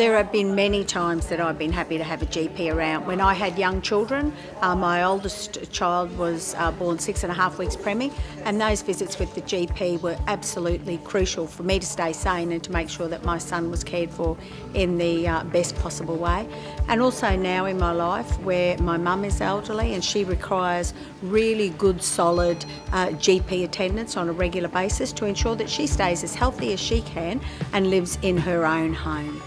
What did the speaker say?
There have been many times that I've been happy to have a GP around. When I had young children, uh, my oldest child was uh, born six and a half weeks preemie, and those visits with the GP were absolutely crucial for me to stay sane and to make sure that my son was cared for in the uh, best possible way. And also now in my life where my mum is elderly and she requires really good, solid uh, GP attendance on a regular basis to ensure that she stays as healthy as she can and lives in her own home.